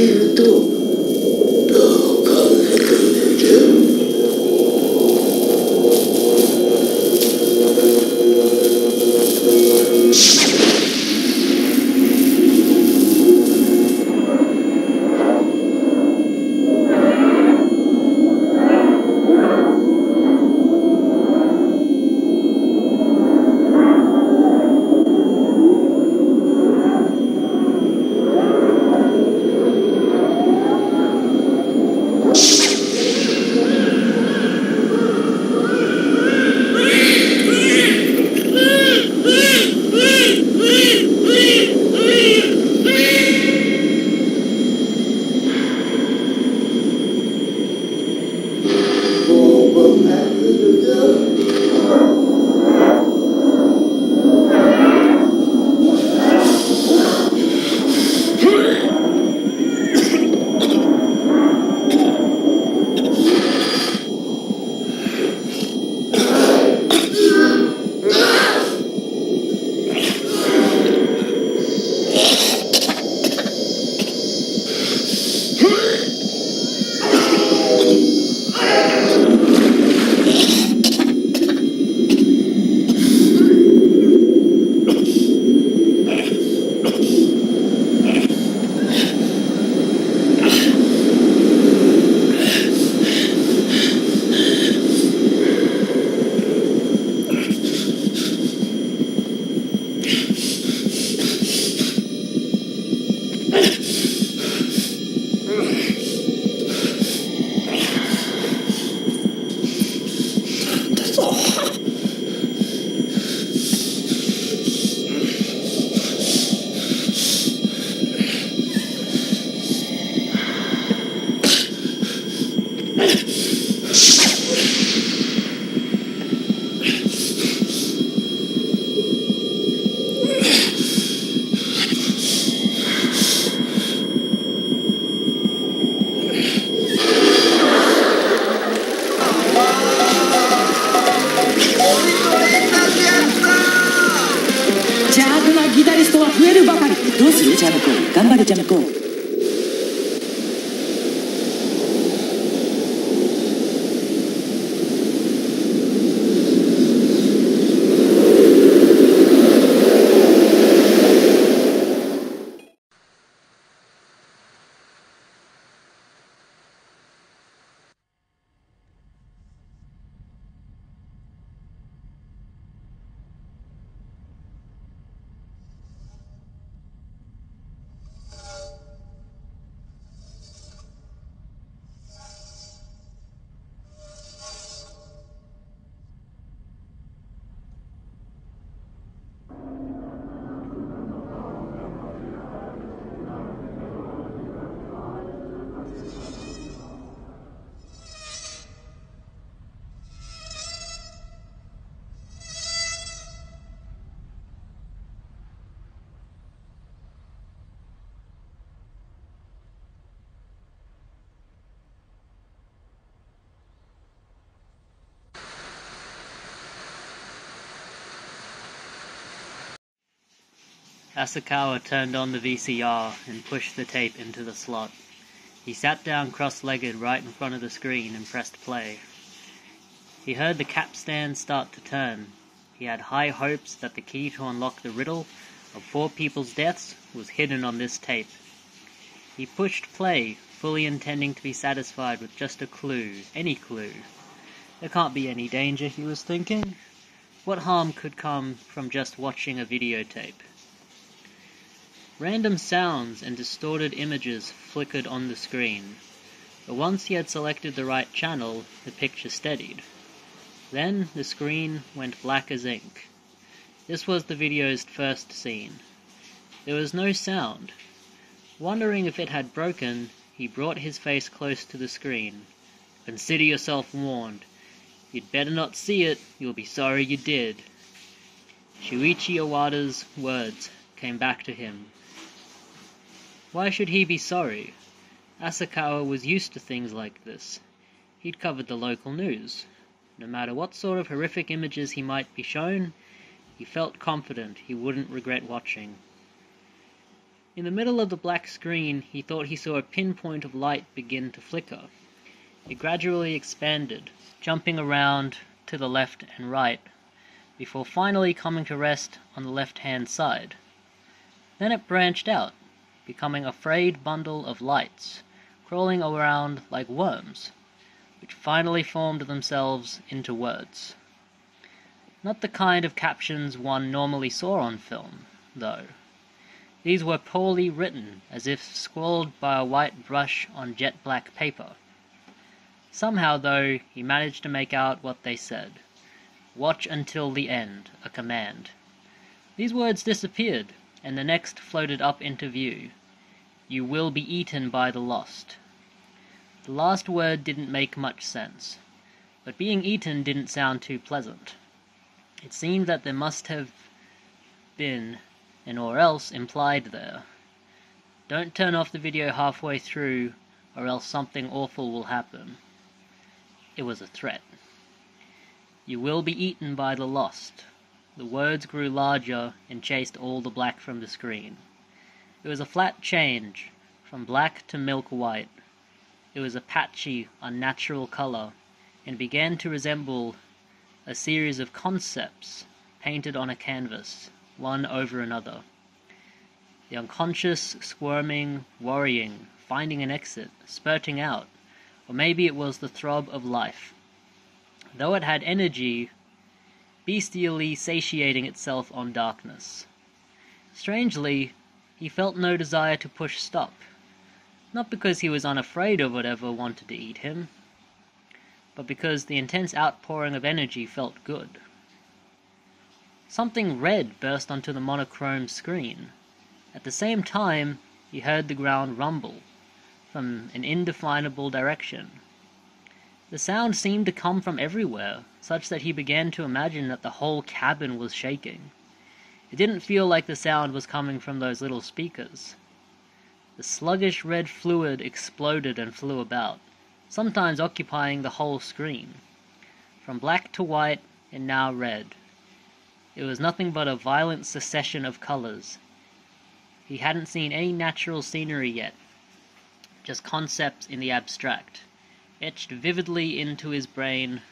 温度。Asakawa turned on the VCR and pushed the tape into the slot. He sat down cross-legged right in front of the screen and pressed play. He heard the capstan start to turn. He had high hopes that the key to unlock the riddle of four people's deaths was hidden on this tape. He pushed play, fully intending to be satisfied with just a clue, any clue. There can't be any danger, he was thinking. What harm could come from just watching a videotape? Random sounds and distorted images flickered on the screen, but once he had selected the right channel, the picture steadied. Then the screen went black as ink. This was the video's first scene. There was no sound. Wondering if it had broken, he brought his face close to the screen. Consider yourself warned. You'd better not see it, you'll be sorry you did. Shuichi Iwata's words came back to him. Why should he be sorry? Asakawa was used to things like this. He'd covered the local news. No matter what sort of horrific images he might be shown, he felt confident he wouldn't regret watching. In the middle of the black screen, he thought he saw a pinpoint of light begin to flicker. It gradually expanded, jumping around to the left and right, before finally coming to rest on the left-hand side. Then it branched out, becoming a frayed bundle of lights, crawling around like worms, which finally formed themselves into words. Not the kind of captions one normally saw on film, though. These were poorly written, as if scrawled by a white brush on jet black paper. Somehow, though, he managed to make out what they said. Watch until the end, a command. These words disappeared, and the next floated up into view. You will be eaten by the lost. The last word didn't make much sense, but being eaten didn't sound too pleasant. It seemed that there must have been and or else implied there. Don't turn off the video halfway through, or else something awful will happen. It was a threat. You will be eaten by the lost. The words grew larger and chased all the black from the screen. It was a flat change, from black to milk white. It was a patchy, unnatural color, and began to resemble a series of concepts painted on a canvas one over another. The unconscious, squirming, worrying, finding an exit, spurting out, or maybe it was the throb of life. Though it had energy, bestially satiating itself on darkness. Strangely, he felt no desire to push stop, not because he was unafraid of whatever wanted to eat him, but because the intense outpouring of energy felt good. Something red burst onto the monochrome screen. At the same time, he heard the ground rumble from an indefinable direction. The sound seemed to come from everywhere, such that he began to imagine that the whole cabin was shaking. It didn't feel like the sound was coming from those little speakers. The sluggish red fluid exploded and flew about, sometimes occupying the whole screen. From black to white, and now red. It was nothing but a violent succession of colors. He hadn't seen any natural scenery yet, just concepts in the abstract, etched vividly into his brain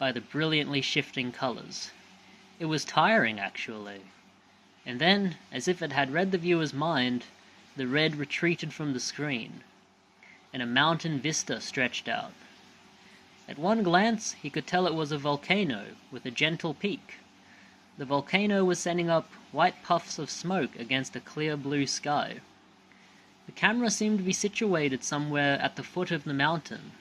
by the brilliantly shifting colors. It was tiring, actually. And then, as if it had read the viewer's mind, the red retreated from the screen, and a mountain vista stretched out. At one glance, he could tell it was a volcano with a gentle peak. The volcano was sending up white puffs of smoke against a clear blue sky. The camera seemed to be situated somewhere at the foot of the mountain,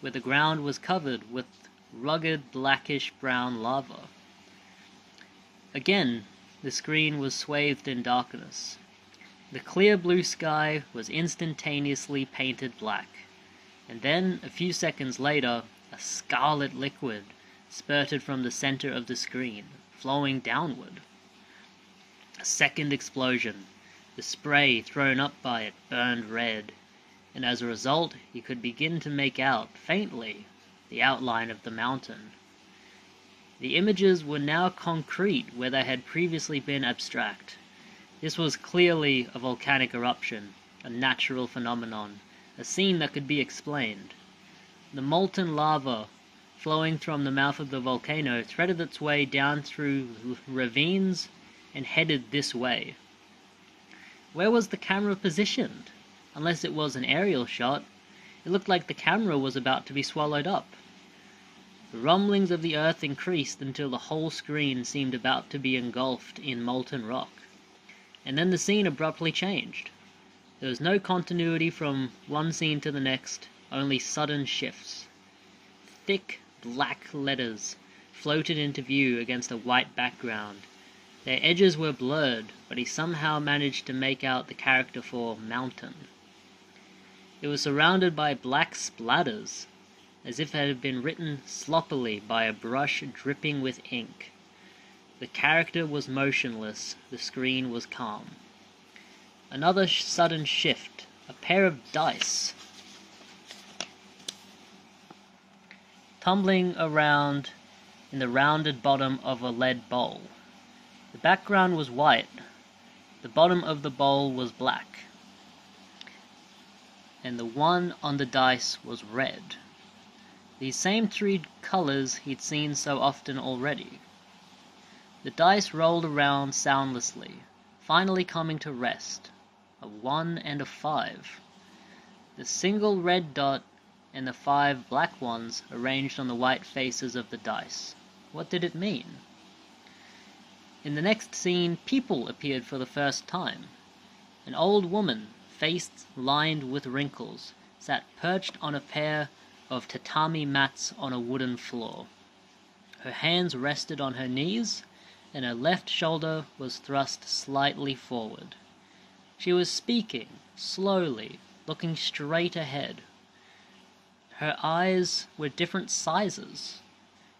where the ground was covered with rugged blackish brown lava. Again, the screen was swathed in darkness. The clear blue sky was instantaneously painted black, and then, a few seconds later, a scarlet liquid spurted from the center of the screen flowing downward. A second explosion. The spray thrown up by it burned red, and as a result he could begin to make out, faintly, the outline of the mountain. The images were now concrete where they had previously been abstract. This was clearly a volcanic eruption, a natural phenomenon, a scene that could be explained. The molten lava flowing from the mouth of the volcano threaded its way down through ravines and headed this way. Where was the camera positioned? Unless it was an aerial shot, it looked like the camera was about to be swallowed up. The rumblings of the earth increased until the whole screen seemed about to be engulfed in molten rock. And then the scene abruptly changed. There was no continuity from one scene to the next, only sudden shifts. Thick, black letters floated into view against a white background. Their edges were blurred, but he somehow managed to make out the character for mountain. It was surrounded by black splatters, as if it had been written sloppily by a brush dripping with ink. The character was motionless, the screen was calm. Another sudden shift, a pair of dice tumbling around in the rounded bottom of a lead bowl. The background was white, the bottom of the bowl was black, and the one on the dice was red. These same three colors he'd seen so often already. The dice rolled around soundlessly, finally coming to rest. A one and a five. The single red dot and the five black ones arranged on the white faces of the dice. What did it mean? In the next scene, people appeared for the first time. An old woman, face lined with wrinkles, sat perched on a pair of tatami mats on a wooden floor. Her hands rested on her knees, and her left shoulder was thrust slightly forward. She was speaking, slowly, looking straight ahead. Her eyes were different sizes.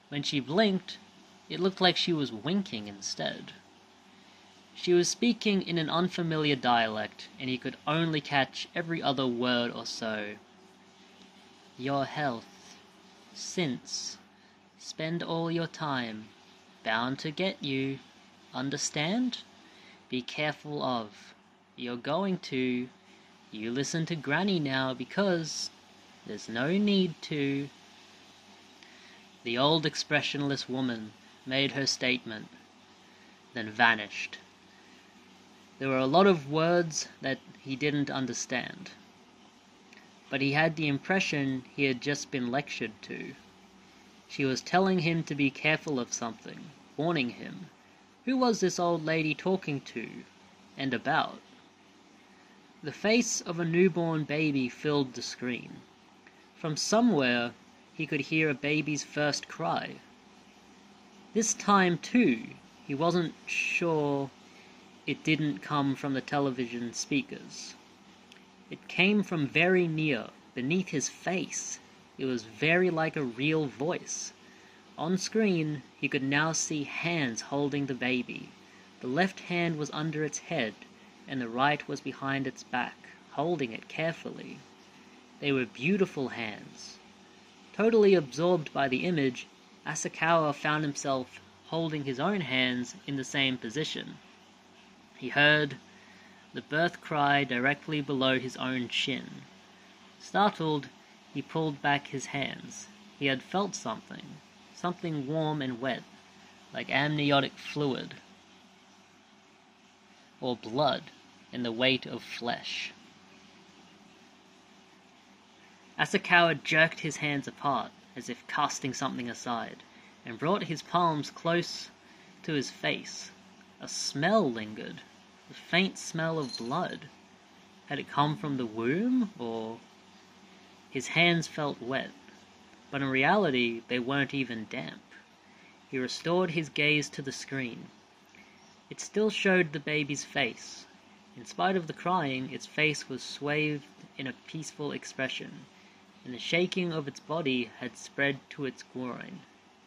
When she blinked, it looked like she was winking instead. She was speaking in an unfamiliar dialect, and he could only catch every other word or so. Your health. Since. Spend all your time. Bound to get you. Understand? Be careful of. You're going to. You listen to Granny now because there's no need to. The old expressionless woman made her statement, then vanished. There were a lot of words that he didn't understand, but he had the impression he had just been lectured to. She was telling him to be careful of something, warning him. Who was this old lady talking to and about? The face of a newborn baby filled the screen. From somewhere he could hear a baby's first cry. This time, too, he wasn't sure it didn't come from the television speakers. It came from very near, beneath his face. It was very like a real voice. On screen, he could now see hands holding the baby. The left hand was under its head, and the right was behind its back, holding it carefully. They were beautiful hands. Totally absorbed by the image, Asakawa found himself holding his own hands in the same position. He heard the birth cry directly below his own chin. Startled, he pulled back his hands. He had felt something, something warm and wet, like amniotic fluid or blood and the weight of flesh. Asakawa jerked his hands apart, as if casting something aside, and brought his palms close to his face. A smell lingered, a faint smell of blood. Had it come from the womb, or... His hands felt wet, but in reality they weren't even damp. He restored his gaze to the screen. It still showed the baby's face. In spite of the crying, its face was swathed in a peaceful expression and the shaking of its body had spread to its groin,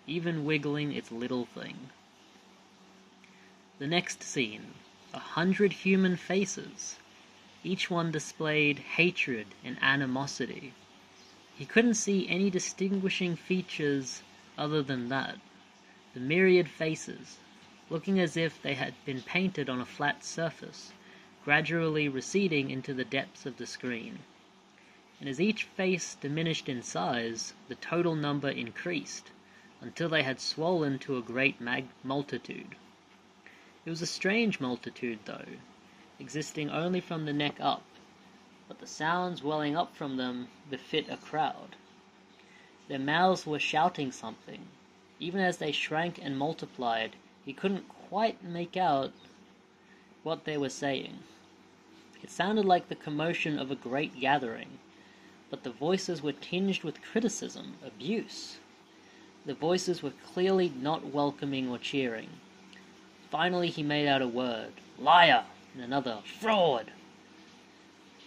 even wiggling its little thing. The next scene a hundred human faces. Each one displayed hatred and animosity. He couldn't see any distinguishing features other than that. The myriad faces, looking as if they had been painted on a flat surface, gradually receding into the depths of the screen and as each face diminished in size, the total number increased, until they had swollen to a great mag- multitude. It was a strange multitude, though, existing only from the neck up, but the sounds welling up from them befit a crowd. Their mouths were shouting something. Even as they shrank and multiplied, he couldn't quite make out what they were saying. It sounded like the commotion of a great gathering, but the voices were tinged with criticism, abuse. The voices were clearly not welcoming or cheering. Finally, he made out a word liar, and another fraud.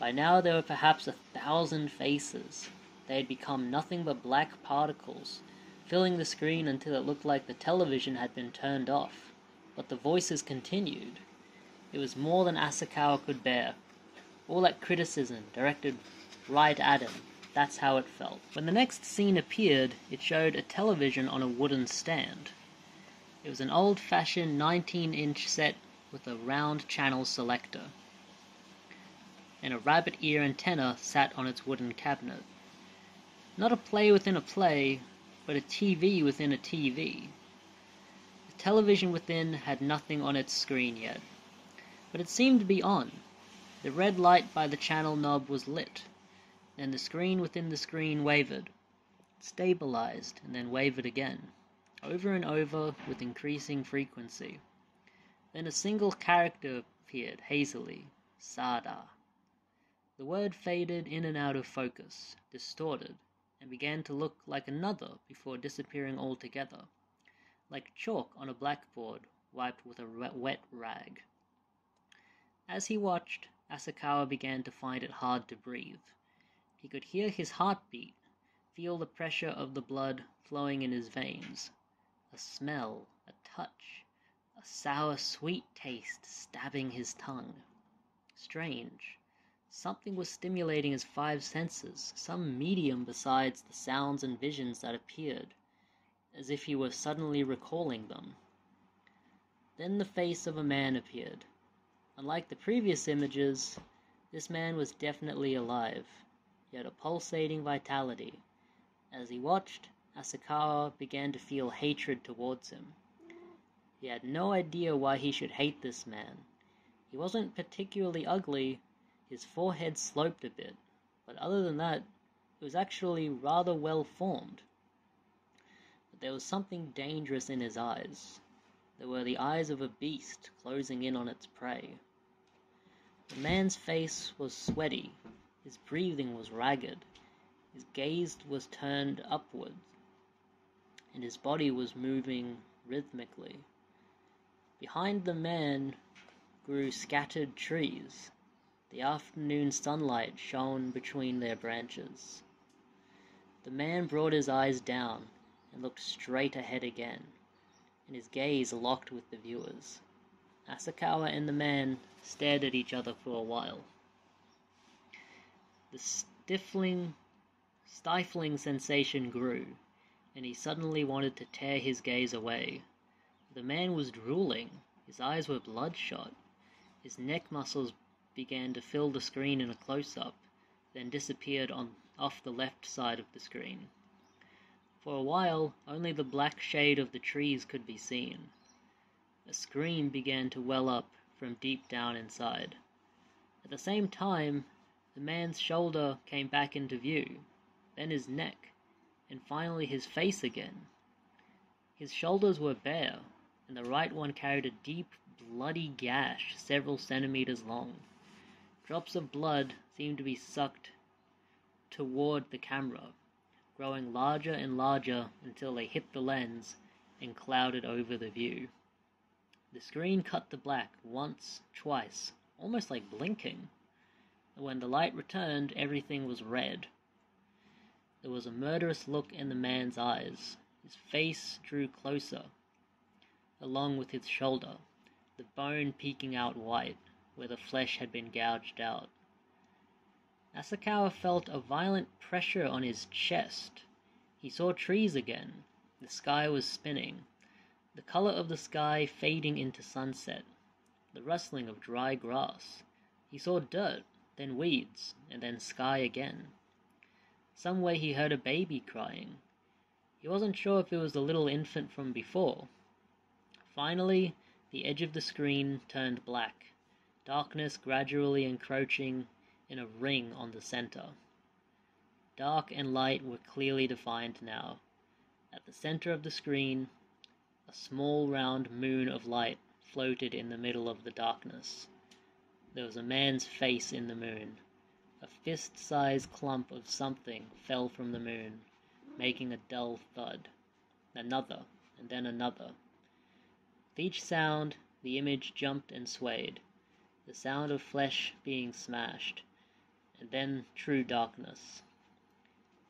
By now, there were perhaps a thousand faces. They had become nothing but black particles, filling the screen until it looked like the television had been turned off. But the voices continued. It was more than Asakawa could bear. All that criticism directed right at him. that's how it felt. When the next scene appeared, it showed a television on a wooden stand. It was an old fashioned 19 inch set with a round channel selector, and a rabbit ear antenna sat on its wooden cabinet. Not a play within a play, but a TV within a TV. The television within had nothing on its screen yet, but it seemed to be on. The red light by the channel knob was lit. Then the screen within the screen wavered, stabilized, and then wavered again, over and over with increasing frequency. Then a single character appeared hazily Sada. The word faded in and out of focus, distorted, and began to look like another before disappearing altogether, like chalk on a blackboard wiped with a wet rag. As he watched, Asakawa began to find it hard to breathe. He could hear his heart beat, feel the pressure of the blood flowing in his veins. A smell, a touch, a sour sweet taste stabbing his tongue. Strange. Something was stimulating his five senses, some medium besides the sounds and visions that appeared, as if he were suddenly recalling them. Then the face of a man appeared. Unlike the previous images, this man was definitely alive. He had a pulsating vitality. As he watched, Asakawa began to feel hatred towards him. He had no idea why he should hate this man. He wasn't particularly ugly, his forehead sloped a bit, but other than that, it was actually rather well formed. But there was something dangerous in his eyes. They were the eyes of a beast closing in on its prey. The man's face was sweaty, his breathing was ragged, his gaze was turned upward, and his body was moving rhythmically. Behind the man grew scattered trees. The afternoon sunlight shone between their branches. The man brought his eyes down and looked straight ahead again, and his gaze locked with the viewer's. Asakawa and the man stared at each other for a while. The stifling, stifling sensation grew, and he suddenly wanted to tear his gaze away. The man was drooling, his eyes were bloodshot, his neck muscles began to fill the screen in a close up, then disappeared on off the left side of the screen. For a while only the black shade of the trees could be seen. A scream began to well up from deep down inside. At the same time the man's shoulder came back into view, then his neck, and finally his face again. His shoulders were bare, and the right one carried a deep, bloody gash several centimeters long. Drops of blood seemed to be sucked toward the camera, growing larger and larger until they hit the lens and clouded over the view. The screen cut to black once, twice, almost like blinking. When the light returned, everything was red. There was a murderous look in the man's eyes. His face drew closer, along with his shoulder, the bone peeking out white, where the flesh had been gouged out. Asakawa felt a violent pressure on his chest. He saw trees again. The sky was spinning, the color of the sky fading into sunset, the rustling of dry grass. He saw dirt, then weeds, and then sky again. Somewhere he heard a baby crying. He wasn't sure if it was the little infant from before. Finally, the edge of the screen turned black, darkness gradually encroaching in a ring on the center. Dark and light were clearly defined now. At the center of the screen, a small round moon of light floated in the middle of the darkness. There was a man's face in the moon. A fist-sized clump of something fell from the moon, making a dull thud. Another, and then another. With each sound, the image jumped and swayed. The sound of flesh being smashed, and then true darkness.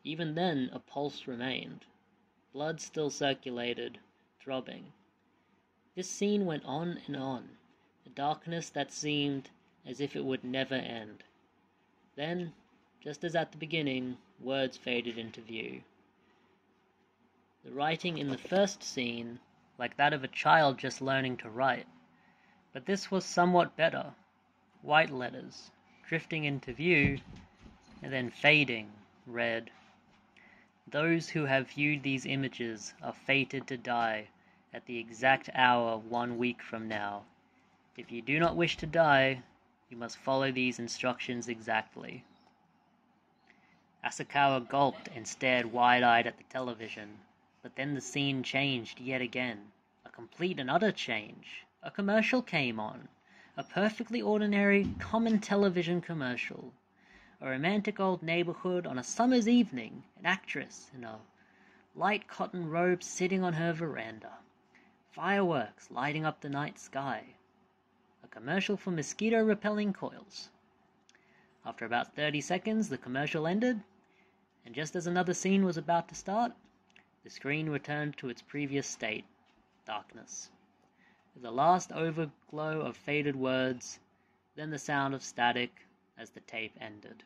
Even then a pulse remained. Blood still circulated, throbbing. This scene went on and on, a darkness that seemed as if it would never end. Then, just as at the beginning, words faded into view. The writing in the first scene, like that of a child just learning to write, but this was somewhat better. White letters, drifting into view, and then fading, read. Those who have viewed these images are fated to die at the exact hour one week from now. If you do not wish to die, you must follow these instructions exactly. Asakawa gulped and stared wide-eyed at the television, but then the scene changed yet again. A complete and utter change. A commercial came on. A perfectly ordinary, common television commercial. A romantic old neighborhood on a summer's evening, an actress in a light cotton robe sitting on her veranda. Fireworks lighting up the night sky. Commercial for mosquito repelling coils. After about 30 seconds, the commercial ended, and just as another scene was about to start, the screen returned to its previous state darkness. With a last overglow of faded words, then the sound of static as the tape ended.